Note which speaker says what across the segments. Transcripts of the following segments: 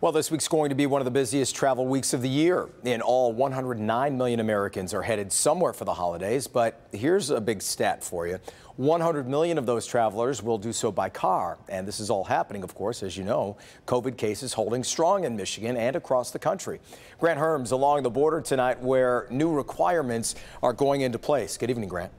Speaker 1: Well, this week's going to be one of the busiest travel weeks of the year. In all, 109 million Americans are headed somewhere for the holidays. But here's a big stat for you 100 million of those travelers will do so by car. And this is all happening, of course, as you know, COVID cases holding strong in Michigan and across the country. Grant Hermes along the border tonight where new requirements are going into place. Good evening, Grant.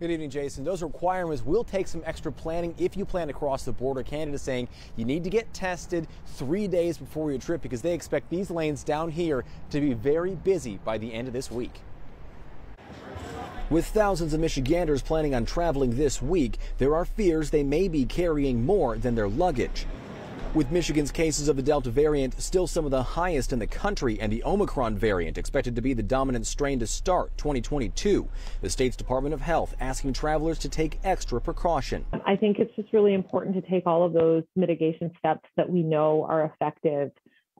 Speaker 2: Good evening, Jason. Those requirements will take some extra planning if you plan to cross the border. Canada saying you need to get tested three days before your trip because they expect these lanes down here to be very busy by the end of this week. With thousands of Michiganders planning on traveling this week, there are fears they may be carrying more than their luggage. With Michigan's cases of the Delta variant still some of the highest in the country and the Omicron variant expected to be the dominant strain to start 2022, the state's Department of Health asking travelers to take extra precaution.
Speaker 3: I think it's just really important to take all of those mitigation steps that we know are effective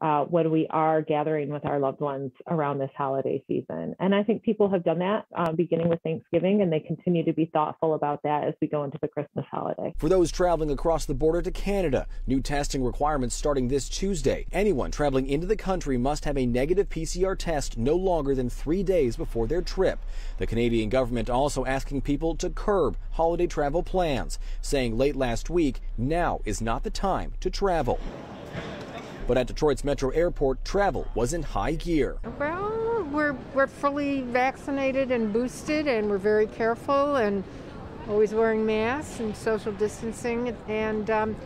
Speaker 3: uh, when we are gathering with our loved ones around this holiday season. And I think people have done that uh, beginning with Thanksgiving, and they continue to be thoughtful about that as we go into the Christmas holiday.
Speaker 2: For those traveling across the border to Canada, new testing requirements starting this Tuesday. Anyone traveling into the country must have a negative PCR test no longer than three days before their trip. The Canadian government also asking people to curb holiday travel plans, saying late last week, now is not the time to travel. But at Detroit's Metro Airport, travel was in high gear.
Speaker 4: Well, we're, we're fully vaccinated and boosted, and we're very careful and always wearing masks and social distancing. And um,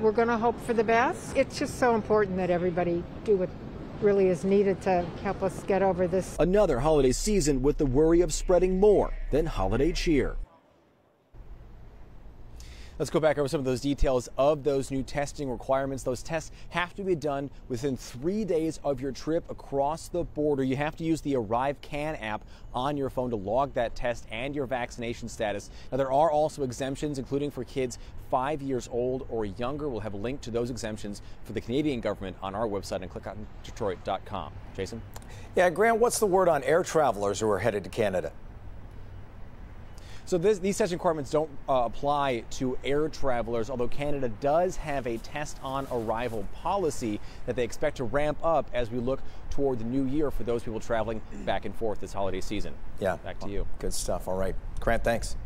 Speaker 4: we're going to hope for the best. It's just so important that everybody do what really is needed to help us get over this.
Speaker 2: Another holiday season with the worry of spreading more than holiday cheer. Let's go back over some of those details of those new testing requirements. Those tests have to be done within three days of your trip across the border. You have to use the ArriveCAN app on your phone to log that test and your vaccination status. Now, there are also exemptions, including for kids five years old or younger. We'll have a link to those exemptions for the Canadian government on our website and clickondetroit.com. Jason?
Speaker 1: Yeah, Grant, what's the word on air travelers who are headed to Canada?
Speaker 2: So this, these testing requirements don't uh, apply to air travelers, although Canada does have a test on arrival policy that they expect to ramp up as we look toward the new year for those people traveling back and forth this holiday season.
Speaker 1: Yeah.
Speaker 2: Back to you.
Speaker 1: Good stuff. All right. Grant, thanks.